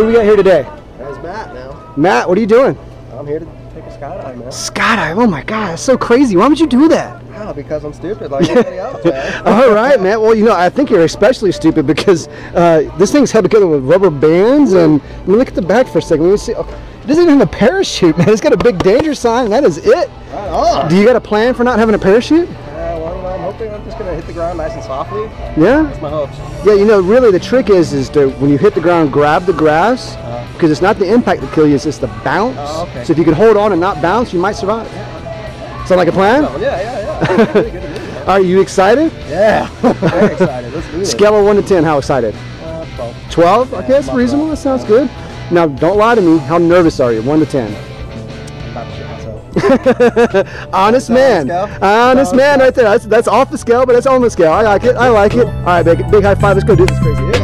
Who we got here today? There's Matt now. Matt, what are you doing? I'm here to take a skydive, man. Skydive. Oh my God, that's so crazy. Why would you do that? How? Because I'm stupid like everybody else, man. All right, man. Well, you know, I think you're especially stupid because uh, this thing's held together with rubber bands. And I mean, look at the back for a second. Let me see. Oh, it doesn't even have a parachute, man. It's got a big danger sign. And that is it. Right on. Do you got a plan for not having a parachute? Uh, know, I'm just gonna hit the ground nice and softly. Yeah. That's my hopes. Yeah. You know, really, the trick is is to when you hit the ground, grab the grass because it's not the impact that kills you; it's just the bounce. Oh, okay. So if you can hold on and not bounce, you might survive. Sound like a plan? Yeah, yeah, yeah. Really good to. Are you excited? Yeah. Very excited. Let's do it. Scale of one to ten. How excited? Uh, 12. 12? Okay, that's reasonable. that. That sounds good. Now, don't lie to me. How nervous are you? 1 to 10. Honest on the man. Honest On man right there. That's, that's off the scale, but that's on the scale. I like it. I like it. All right, big, big high five. Let's go do this crazy.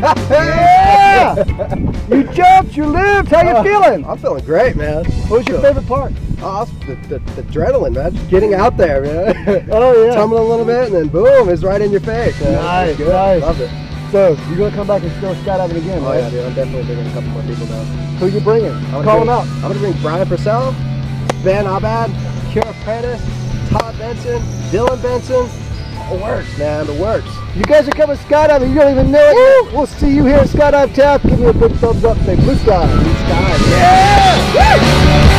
Yeah! you jumped, you lived. How you Uh, feeling? I'm feeling great, man. What was your favorite part? Oh, the, the, the adrenaline, man. Just getting out there, man. Oh, yeah. Tumbling a little bit, and then boom, it's right in your face. Man. Nice, good. nice. Loved it. So, you're going to come back and still skydiving again, Oh right? yeah, dude. I'm definitely bringing a couple more people down. Who you bringing? I'm Call bring- them out. I'm gonna bring Brian Purcell, Ben Abad, Kira Pettis, Todd Benson, Dylan Benson. The works, man. The works. You guys are coming skydiving. You don't even know it. yet. We'll see you here at Skydive Taft. Give me a big thumbs up. Say blue sky. Blue sky. Yeah.